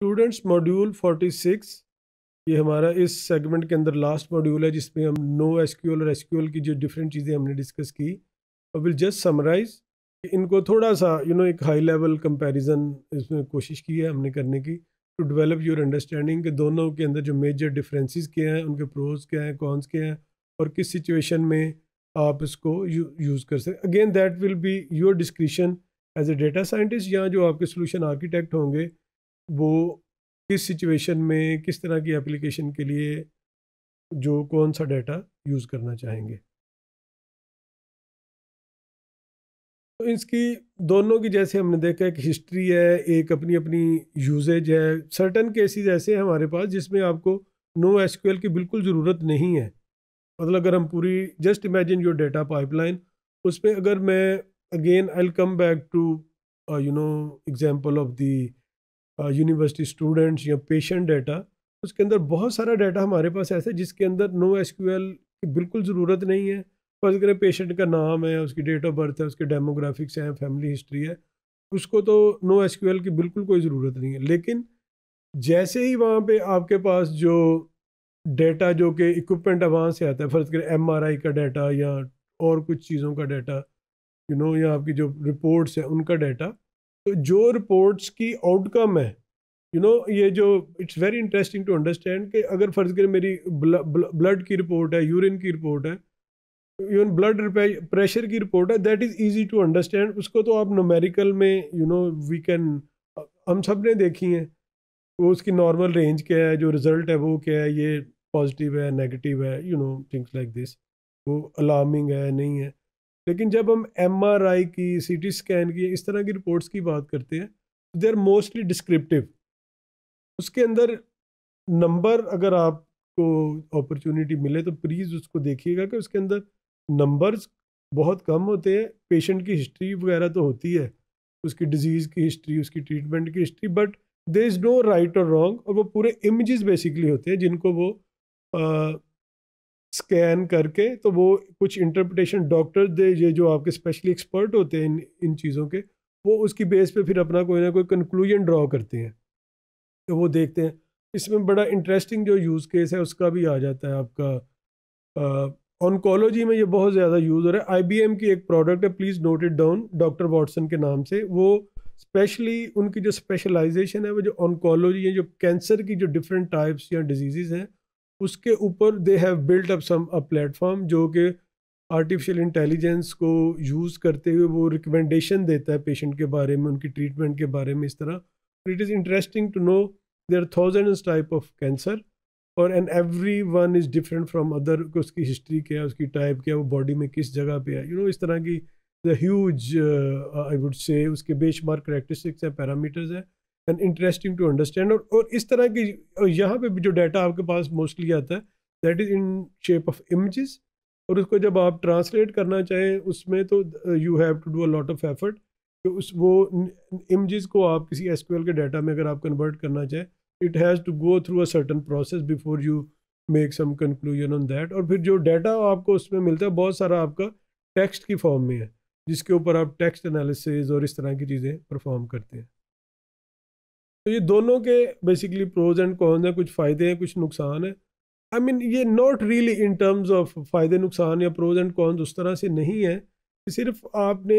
Students module 46 ये हमारा इस सेगमेंट के अंदर लास्ट मॉड्यूल है जिसमें हम नो एसक्यूएल और एसक्यूएल की जो डिफरेंट चीज़ें हमने डिस्कस की। और विल जस्ट समराइज इनको थोड़ा सा यू you नो know, एक हाई लेवल कंपैरिजन इसमें कोशिश की है हमने करने की टू डेवलप योर अंडरस्टैंडिंग के दोनों के अंदर जो मेजर डिफरेंसेस क्या हैं उनके प्रोज क्या हैं कॉन्स क्या हैं और किस सिचुएशन में आप इसको यूज़ कर सकते again that will be your description as a data scientist या जो आपके सोल्यूशन आर्किटेक्ट होंगे वो किस सिचुएशन में, किस तरह की एप्लीकेशन के लिए जो कौन सा डाटा यूज़ करना चाहेंगे? तो इसकी दोनों की जैसे हमने देखा एक हिस्ट्री है, एक अपनी अपनी यूजेज है, सर्टन केसेस ऐसे हैं हमारे पास जिसमें आपको नो एसक्यूएल की बिल्कुल ज़रूरत नहीं है। मतलब अगर हम पूरी, just imagine your data pipeline, उसमें अगर मैं, again I come back to you know example of the university students या पेशेंट डाटा उसके अंदर बहुत सारा डाटा हमारे पास ऐसा है, जिसके अंदर नो एस की बिल्कुल ज़रूरत नहीं है। फ़र्ज़ करें पेशेंट का नाम है, उसकी डेट ऑफ़ बर्थ है, उसके डेमोग्राफिक्स हैं फैमिली हिस्ट्री है, उसको तो नो एसक्यूएल की बिल्कुल कोई ज़रूरत नहीं है। लेकिन जैसे ही वहाँ पे आपके पास जो डेटा जो कि इक्विपमेंट वहाँ से आता है, फ़र्ज़ करें एम का डाटा या और कुछ चीज़ों का डाटा यू नो या आपकी जो रिपोर्ट्स हैं, उनका डाटा तो जो रिपोर्ट्स की आउटकम है यू you नो know, ये जो it's very interesting to understand कि अगर फ़र्ज़ करें मेरी ब्लड की रिपोर्ट है यूरिन की रिपोर्ट है इवन ब्लड प्रेशर की रिपोर्ट है that is easy to understand उसको तो आप नोमेरिकल में यू नो वी कैन हम सबने देखी हैं। वो उसकी नॉर्मल रेंज क्या है जो रिज़ल्ट है वो क्या है ये पॉजिटिव है नेगेटिव है you know things like this वो अलार्मिंग है नहीं है। लेकिन जब हम एम आर आई की सी टी स्कैन की, इस तरह की रिपोर्ट्स की बात करते हैं दे आर मोस्टली डिस्क्रिप्टिव उसके अंदर नंबर अगर आपको अपॉर्चुनिटी मिले तो प्लीज़ उसको देखिएगा कि उसके अंदर नंबर्स बहुत कम होते हैं। पेशेंट की हिस्ट्री वगैरह तो होती है, उसकी डिज़ीज़ की हिस्ट्री उसकी ट्रीटमेंट की history but there is no right और रॉन्ग और वो पूरे इमेजेस बेसिकली होते हैं जिनको वो स्कैन करके तो वो कुछ इंटरप्रटेशन डॉक्टर दे, ये जो आपके स्पेशली एक्सपर्ट होते हैं इन इन चीज़ों के, वो उसकी बेस पे फिर अपना कोई ना कोई कंक्लूजन ड्रॉ करते हैं। तो वो देखते हैं। इसमें बड़ा इंटरेस्टिंग जो यूज़ केस है, उसका भी आ जाता है आपका ऑनकोलॉजी में ये बहुत ज़्यादा यूज़ हो रहा है। आईबीएम की एक प्रोडक्ट है please note it down doctor Watson के नाम से। वो स्पेशली उनकी जो स्पेशलाइजेशन है, वो जो ऑनकोलॉजी है, जो कैंसर की जो डिफरेंट टाइप्स या डिज़ीज़ हैं उसके ऊपर they have built up some uh platform जो कि आर्टिफिशियल इंटेलिजेंस को यूज़ करते हुए वो रिकमेंडेशन देता है पेशेंट के बारे में उनकी ट्रीटमेंट के बारे में इस तरह। It is interesting to know there thousand type of cancer और and every one is different from other उसकी हिस्ट्री क्या है उसकी टाइप क्या है वो बॉडी में किस जगह पे है। यू you नो know, इस तरह की the huge I would say उसके बेशमार करेक्टरिस्टिक्स हैं पैरामीटर्स हैं। एंड इंटरेस्टिंग टू अंडरस्टैंड और, और इस तरह की यहाँ पे भी जो डाटा आपके पास मोस्टली आता है that is in shape of images और उसको जब आप ट्रांसलेट करना चाहें उसमें तो you have to do a lot of effort तो उस वो इमेजेस को आप किसी एस के डाटा में अगर आप कन्वर्ट करना चाहें it has to go through a certain process before you make some conclusion on that और फिर जो डाटा आपको उसमें मिलता है बहुत सारा आपका टेक्स्ट की फॉर्म में है जिसके ऊपर आप टेक्स्ट एनालिसिस और इस तरह की चीज़ें परफॉर्म करते हैं। तो ये दोनों के बेसिकली प्रोज एंड कॉन्स हैं कुछ फ़ायदे हैं कुछ नुकसान है। आई I मीन mean, ये not really in terms of फ़ायदे नुकसान या प्रोज एंड कॉन्स उस तरह से नहीं है सिर्फ़ आपने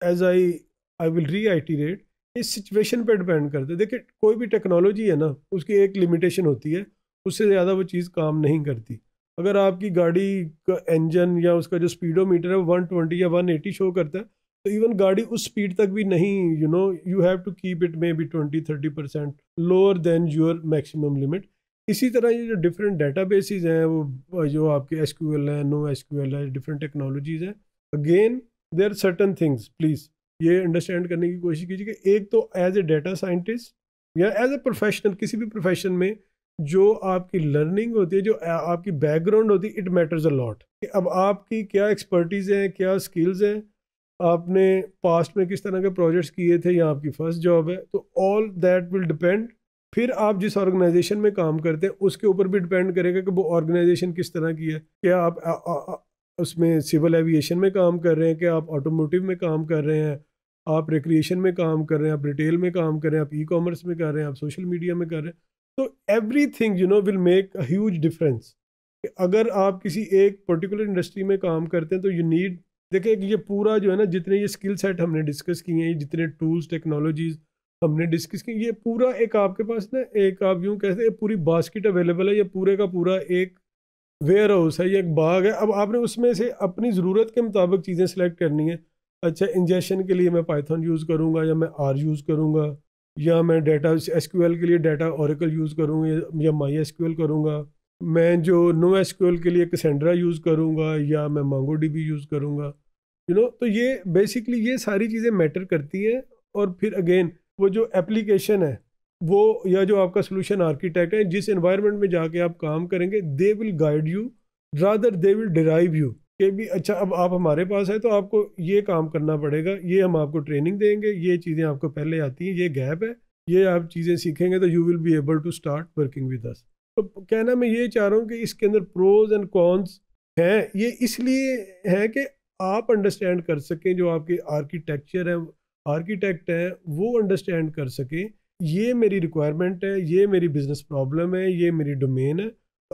एज आई आई विल री आइटीरेट इस सिचुएशन पर डिपेंड करते देखिए कोई भी टेक्नोलॉजी है ना उसकी एक लिमिटेशन होती है उससे ज़्यादा वो चीज़ काम नहीं करती। अगर आपकी गाड़ी का इंजन या उसका जो स्पीडोमीटर है वो वन ट्वेंटी या वन एटी शो करता है तो इवन गाड़ी उस स्पीड तक भी नहीं you know you have to keep it maybe twenty thirty percent lower than your maximum limit इसी तरह ये जो डिफरेंट डाटा बेसिस हैं, वो जो आपके एस क्यू एल है नो एस क्यू एल है डिफरेंट टेक्नोलॉजीज़ हैं again they are certain things please ये अंडरस्टैंड करने की कोशिश कीजिए कि एक तो एज ए डाटा साइंटिस्ट या एज ए प्रोफेशनल किसी भी प्रोफेशन में जो आपकी लर्निंग होती है, जो आपकी बैकग्राउंड होती है इट मैटर्स अ लॉट अब आपकी क्या एक्सपर्टीज़ हैं, क्या स्किल्स हैं आपने पास्ट में किस तरह के प्रोजेक्ट्स किए थे? या आपकी फ़र्स्ट जॉब है। तो ऑल दैट विल डिपेंड फिर आप जिस ऑर्गेनाइजेशन में काम करते हैं उसके ऊपर भी डिपेंड करेगा कि वो ऑर्गेनाइजेशन किस तरह की है। क्या आप आ, आ, आ, उसमें सिविल एविएशन में काम कर रहे हैं? क्या आप ऑटोमोटिव में काम कर रहे हैं? आप रिक्रिएशन में काम कर रहे हैं? आप रिटेल में काम कर रहे हैं? आप ई कॉमर्स में कर रहे हैं? आप सोशल मीडिया में कर रहे हैं? तो everything you know will make a huge difference अगर आप किसी एक पर्टिकुलर इंडस्ट्री में काम करते हैं तो यू नीड देखिए ये पूरा जो है ना, जितने ये स्किल सेट हमने डिस्कस किए हैं, जितने टूल्स टेक्नोलॉजीज़ हमने डिस्कस की ये पूरा एक आपके पास ना, एक आप यूँ कहते हैं पूरी बास्केट अवेलेबल है, ये पूरे का पूरा एक वेयर हाउस है, ये एक बाग है। अब आपने उसमें से अपनी ज़रूरत के मुताबिक चीज़ें सेलेक्ट करनी है। अच्छा इंजेक्शन के लिए मैं पाइथन यूज़ करूँगा या मैं आर यूज़ करूँगा, या मैं डाटा एस के लिए डाटा औरकल यूज़ करूँगा या माई एस करूँगा। मैं जो नो एस के लिए कसेंड्रा यूज़ करूँगा या मैं मांगो डी यूज़ करूँगा यू नो तो ये बेसिकली ये सारी चीज़ें मैटर करती हैं और फिर अगेन वो जो एप्लीकेशन है, वो या जो आपका सोल्यूशन आर्किटेक्ट है, जिस एनवायरनमेंट में जाके आप काम करेंगे they will guide you rather they will derive you कि भी अच्छा अब आप हमारे पास है तो आपको ये काम करना पड़ेगा, ये हम आपको ट्रेनिंग देंगे, ये चीज़ें आपको पहले आती हैं, ये गैप है, ये आप चीज़ें सीखेंगे तो you will be able to start working with us तो कहना मैं ये चाह रहा हूँ कि इसके अंदर प्रोज एंड कॉन्स हैं। ये इसलिए हैं कि आप अंडरस्टैंड कर सकें जो आपके आर्किटेक्चर है आर्किटेक्ट हैं वो अंडरस्टैंड कर सकें। ये मेरी रिक्वायरमेंट है ये मेरी बिज़नेस प्रॉब्लम है ये मेरी डोमेन है।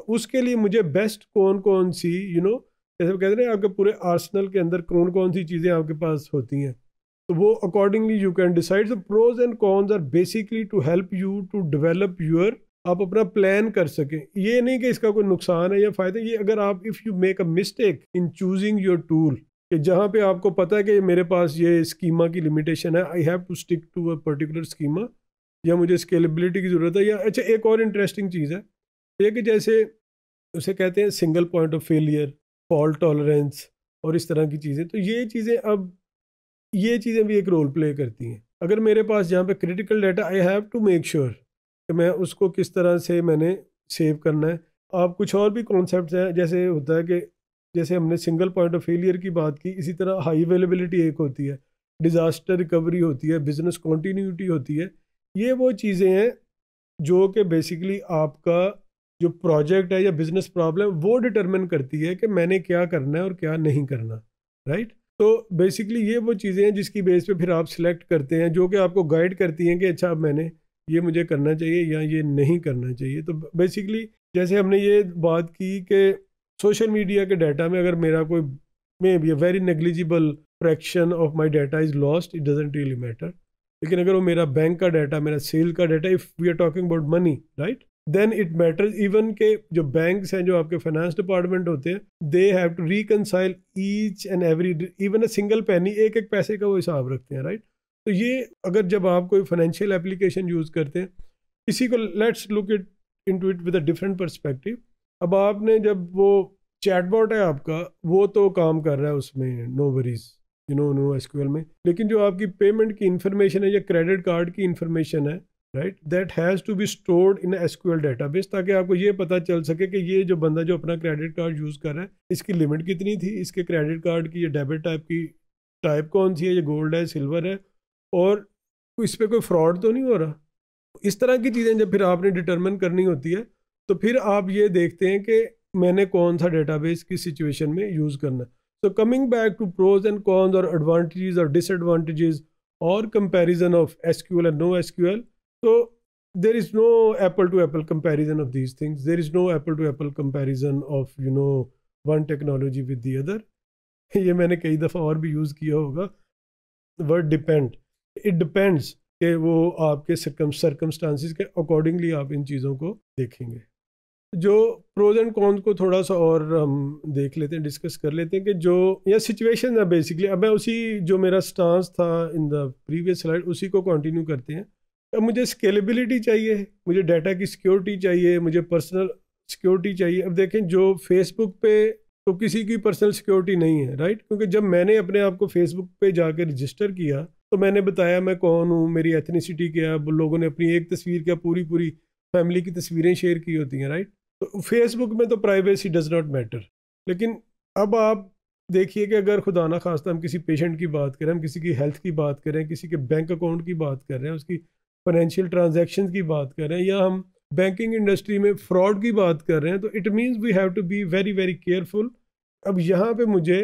उसके लिए मुझे बेस्ट कौन कौन सी यू you नो know, जैसे कहते हैं आपके पूरे आर्सनल के अंदर कौन कौन सी चीज़ें आपके पास होती हैं। तो वो accordingly you can decide the pros and cons are basically to help you to develop your आप अपना प्लान कर सकें। ये नहीं कि इसका कोई नुकसान है या फ़ायदा, ये अगर आप if you make a mistake in choosing your tool कि जहाँ पे आपको पता है कि मेरे पास ये स्कीमा की लिमिटेशन है I have to stick to a particular schema या मुझे स्केलेबिलिटी की ज़रूरत है, या अच्छा एक और इंटरेस्टिंग चीज़ है, ये कि जैसे उसे कहते हैं single point of failure fault tolerance और इस तरह की चीज़ें तो ये चीज़ें अब, ये चीज़ें भी एक रोल प्ले करती हैं। अगर मेरे पास जहाँ पे critical data I have to make sure कि मैं उसको किस तरह से मैंने सेव करना है। आप कुछ और भी कॉन्सेप्ट हैं, जैसे होता है कि जैसे हमने सिंगल पॉइंट ऑफ़ फेलियर की बात की, इसी तरह हाई अवेलेबिलिटी एक होती है डिज़ास्टर रिकवरी होती है बिज़नेस कॉन्टीन्यूटी होती है। ये वो चीज़ें हैं जो कि बेसिकली आपका जो प्रोजेक्ट है या बिज़नेस प्रॉब्लम वो डिटरमिन करती है कि मैंने क्या करना है और क्या नहीं करना राइट तो बेसिकली ये वो चीज़ें हैं जिसकी बेस पे फिर आप सिलेक्ट करते हैं, जो कि आपको गाइड करती हैं कि अच्छा अब मैंने ये मुझे करना चाहिए या ये नहीं करना चाहिए। तो बेसिकली जैसे हमने ये बात की कि सोशल मीडिया के डाटा में अगर मेरा कोई maybe a very negligible fraction of my data is lost it doesn't really matter लेकिन अगर वो मेरा बैंक का डाटा मेरा सेल का data if we are talking about money right then it matters even के जो बैंक्स हैं, जो आपके फाइनेंस डिपार्टमेंट होते हैं they have to reconcile each and every even a single penny एक एक पैसे का वो हिसाब रखते हैं राइट तो ये अगर जब आप कोई फाइनेंशियल एप्लीकेशन यूज़ करते हैं किसी को let's look it into it with a different perspective अब आपने जब वो चैटबॉट है आपका, वो तो काम कर रहा है उसमें no worries you know no SQL में। लेकिन जो आपकी पेमेंट की इंफॉर्मेशन है या क्रेडिट कार्ड की इंफॉर्मेशन है right that has to be stored in SQL database ताकि आपको ये पता चल सके कि ये जो बंदा जो अपना क्रेडिट कार्ड यूज़ कर रहा है, इसकी लिमिट कितनी थी? इसके क्रेडिट कार्ड की ये डेबिट टाइप की टाइप कौन सी है? ये गोल्ड है सिल्वर है और इस पर कोई फ्रॉड तो नहीं हो रहा? इस तरह की चीज़ें जब फिर आपने डिटर्मन करनी होती है तो फिर आप ये देखते हैं कि मैंने कौन सा डेटाबेस किस सिचुएशन में यूज़ करना so coming back to pros and cons और एडवांटेजेस और डिसएडवांटेजेस और comparison of SQL and no SQL तो there is no apple to apple comparison of these things there is no apple to apple comparison of you know one technology with the other ये मैंने कई दफ़ा और भी use किया होगा। Word depend it depends कि वो आपके सरकमस्टांसिस के अकॉर्डिंगली आप इन चीज़ों को देखेंगे। जो प्रोज एंड कॉन्स को थोड़ा सा और हम देख लेते हैं डिस्कस कर लेते हैं कि जो, या सिचुएशन है बेसिकली अब मैं उसी, जो मेरा स्टांस था इन द प्रीवियस स्लाइड उसी को कंटिन्यू करते हैं। अब मुझे स्केलेबिलिटी चाहिए, मुझे डाटा की सिक्योरिटी चाहिए, मुझे पर्सनल सिक्योरिटी चाहिए। अब देखें, जो फेसबुक पे तो किसी की पर्सनल सिक्योरिटी नहीं है राइट क्योंकि जब मैंने अपने आप को फेसबुक पे जाकर रजिस्टर किया तो मैंने बताया, मैं कौन हूँ, मेरी एथनिसिटी क्या लोगों ने अपनी एक तस्वीर क्या पूरी पूरी फैमिली की तस्वीरें शेयर की होती हैं राइट तो फेसबुक में तो प्राइवेसी डज नॉट मैटर लेकिन अब आप देखिए कि अगर खुदा ना खास्ता हम किसी पेशेंट की बात करें, हम किसी की हेल्थ की बात करें, किसी के बैंक अकाउंट की बात कर रहे हैं, उसकी फाइनेंशियल ट्रांजेक्शन की बात कर या हम बैंकिंग इंडस्ट्री में फ्रॉड की बात कर रहे हैं तो it means we have to be very very careful अब यहाँ पे मुझे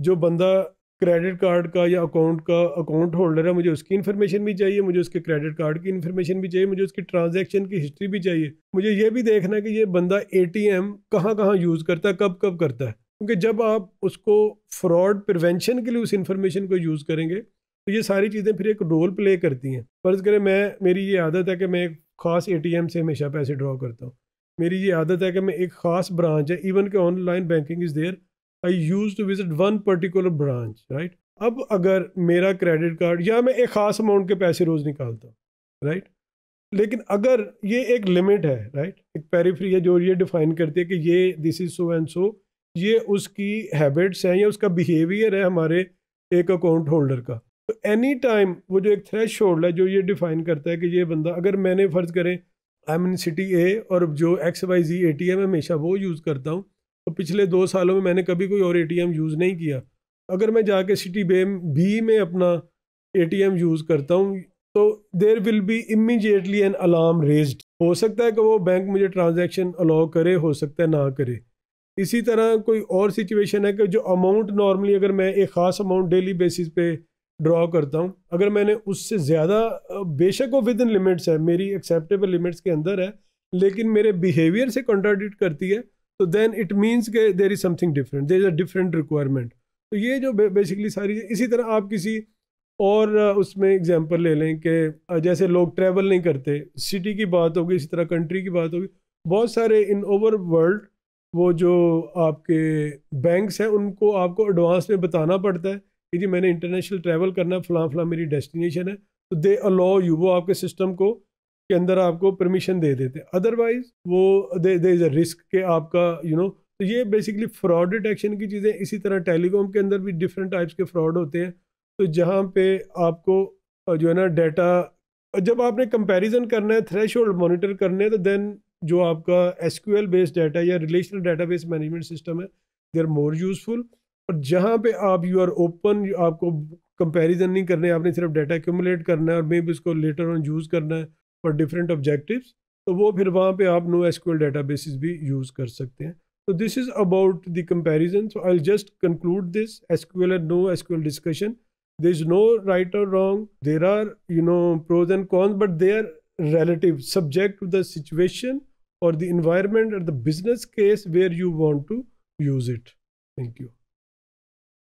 जो बंदा क्रेडिट कार्ड का या अकाउंट का, अकाउंट होल्डर है, मुझे उसकी इन्फॉर्मेशन भी चाहिए, मुझे उसके क्रेडिट कार्ड की इन्फॉर्मेशन भी चाहिए, मुझे उसकी ट्रांजैक्शन की हिस्ट्री भी चाहिए। मुझे ये भी देखना है कि ये बंदा ए टी एम कहाँ कहाँ यूज़ करता है कब कब करता है। क्योंकि जब आप उसको फ्रॉड प्रिवेंशन के लिए उस इन्फॉर्मेशन को यूज़ करेंगे तो ये सारी चीज़ें फिर एक रोल प्ले करती हैं। फ़र्ज़ करें मैं, मेरी ये आदत है कि मैं एक ख़ास ए टी एम से हमेशा पैसे ड्रॉ करता हूँ। मेरी ये आदत है कि मैं एक ख़ास ब्रांच है इवन के online banking is there I use to visit one particular branch right अब अगर मेरा क्रेडिट कार्ड या मैं एक ख़ास अमाउंट के पैसे रोज़ निकालता हूँ राइट लेकिन अगर ये एक लिमिट है राइट एक पेरीफ्री है जो ये डिफाइन करती है कि ये this is so and so ये उसकी हैबिट्स हैं या उसका बिहेवियर है हमारे एक अकाउंट होल्डर का। तो एनी टाइम वो जो एक थ्रेश होल्ड है जो ये डिफाइन करता है कि ये बंदा, अगर मैंने फ़र्ज़ करें आई मीन सिटी ए और जो X Y G A T M हमेशा वो यूज़ करता हूँ तो पिछले दो सालों में मैंने कभी कोई और ए टी एम यूज़ नहीं किया। अगर मैं जाके सिटी बे बी में अपना ए टी एम यूज़ करता हूँ तो there will be immediately an alarm raised हो सकता है कि वो बैंक मुझे ट्रांजैक्शन अलाउ करे, हो सकता है ना करे। इसी तरह कोई और सिचुएशन है कि जो अमाउंट नॉर्मली अगर मैं एक ख़ास अमाउंट डेली बेसिस पे ड्रॉ करता हूँ, अगर मैंने उससे ज़्यादा बेशक वो विद इन लिमिट्स है, मेरी एक्सेप्टेबल लिमिट्स के अंदर है, लेकिन मेरे बिहेवियर से कंट्राडिक्ट करती है तो देन इट मीन्स के there is something different there is a different requirement तो ये जो बेसिकली सारी, इसी तरह आप किसी और उसमें एग्जांपल ले लें कि जैसे लोग ट्रैवल नहीं करते सिटी की बात होगी, इसी तरह कंट्री की बात होगी, बहुत सारे इन ओवर वर्ल्ड वो जो आपके बैंक्स हैं, उनको आपको एडवांस में बताना पड़ता है कि जी मैंने इंटरनेशनल ट्रैवल करना है फ़लाँ फ़लाँ मेरी डेस्टिनेशन है तो दे अलाउ यू वो आपके सिस्टम को के अंदर आपको परमिशन दे देते हैं। अदरवाइज़ वो दे दे इज़ अ रिस्क के आपका यू you नो know, तो ये बेसिकली फ्रॉड डिटेक्शन की चीज़ें इसी तरह टेलीकॉम के अंदर भी डिफरेंट टाइप्स के फ्रॉड होते हैं। तो जहाँ पे आपको जो है ना डाटा जब आपने कंपैरिजन करना है थ्रेश मॉनिटर करने हैं तो देन जो आपका एस बेस्ड डाटा या रिलेशनल डाटाबेस मैनेजमेंट सिस्टम है दे आर मोर यूजफुल और जहाँ पे आप यू आर ओपन आपको कंपैरिजन नहीं करना है आपने सिर्फ़ डाटा एक्यूमुलेट करना है और मे भी उसको लेटर ऑन यूज़ करना है फॉर डिफरेंट ऑब्जेक्टिव तो वो फिर वहाँ पर आप नो एस डाटा बेसिस भी यूज़ कर सकते हैं। तो this is about the comparison so I just conclude this S Q and no S Q discussion they is no right और wrong there are you know pros and cons but they are relative subject to the situation और the environment और the business case where you want to use it thank you